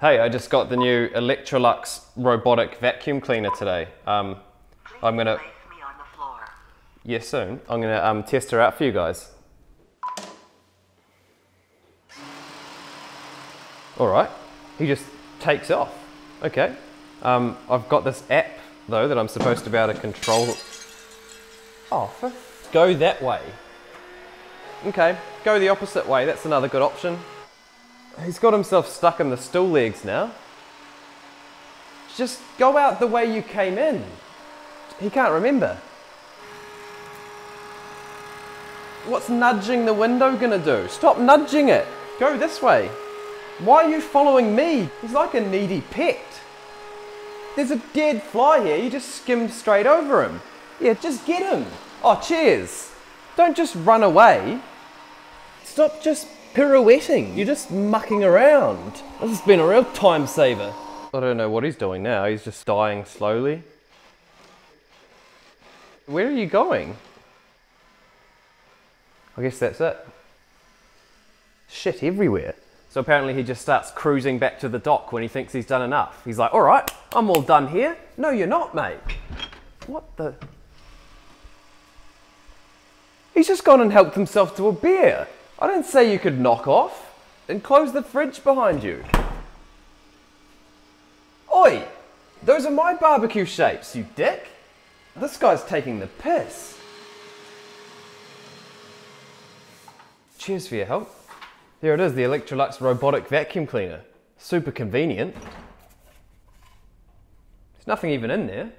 Hey, I just got the new Electrolux robotic vacuum cleaner today. Um, I'm gonna, Place me on the floor. yeah, soon. I'm gonna um, test her out for you guys. All right, he just takes off. Okay, um, I've got this app though that I'm supposed to be able to control. Oh, go that way. Okay, go the opposite way. That's another good option. He's got himself stuck in the stool legs now. Just go out the way you came in. He can't remember. What's nudging the window gonna do? Stop nudging it. Go this way. Why are you following me? He's like a needy pet. There's a dead fly here. You just skimmed straight over him. Yeah, just get him. Oh, cheers. Don't just run away. Stop just pirouetting. You're just mucking around. This has been a real time saver. I don't know what he's doing now. He's just dying slowly. Where are you going? I guess that's it. Shit everywhere. So apparently he just starts cruising back to the dock when he thinks he's done enough. He's like, all right, I'm all done here. No, you're not, mate. What the? He's just gone and helped himself to a beer. I didn't say you could knock off. And close the fridge behind you. Oi! Those are my barbecue shapes, you dick! This guy's taking the piss. Cheers for your help. There it is, the Electrolux robotic vacuum cleaner. Super convenient. There's nothing even in there.